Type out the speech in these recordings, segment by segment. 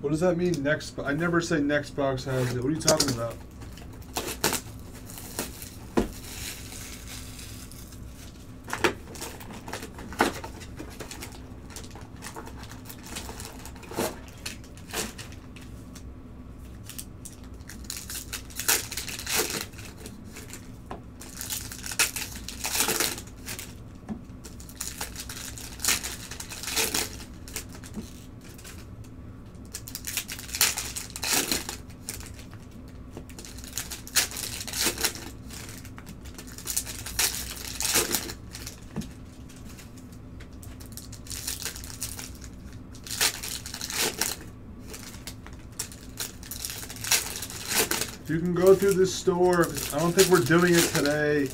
What does that mean? Next, I never say next box has it. What are you talking about? You can go through this store. I don't think we're doing it today.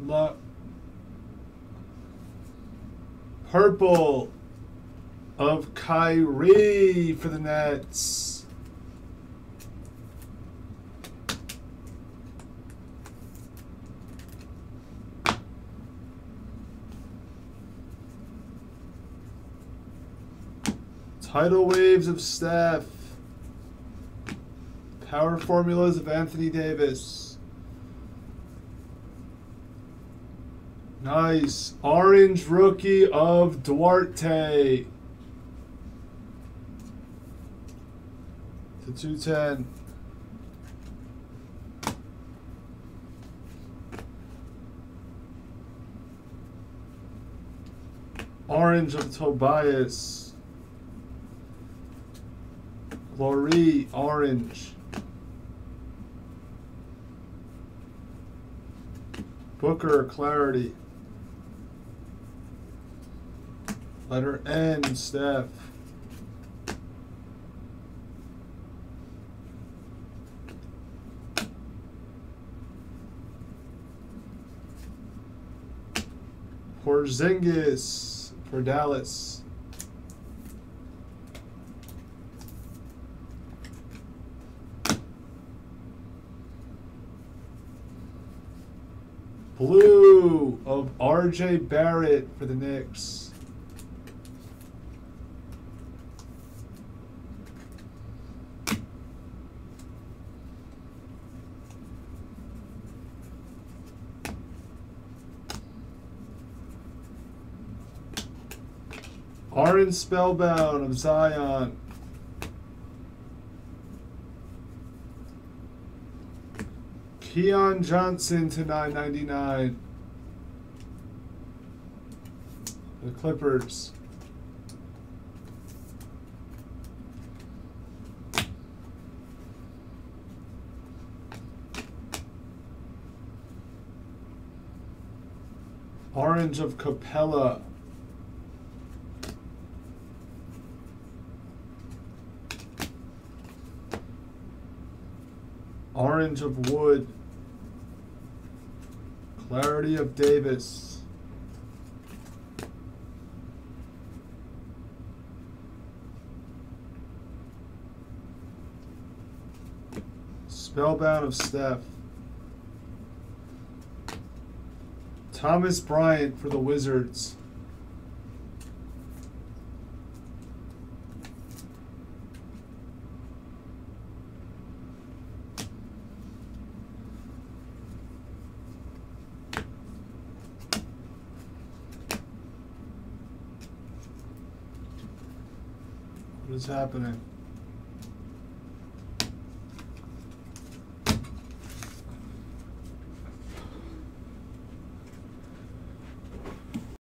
Lo- Purple of Kyrie for the Nets. Tidal waves of Steph. Power formulas of Anthony Davis. Nice. Orange rookie of Duarte. To 210. Orange of Tobias. Lowry, orange. Booker, clarity. Letter N, Steph. Porzingis for Dallas. Blue of RJ Barrett for the Knicks. Aaron Spellbound of Zion. Keon Johnson to 999. The Clippers. Orange of Capela. Orange of Wood. Clarity of Davis. Spellbound of Steph. Thomas Bryant for the Wizards. What is happening?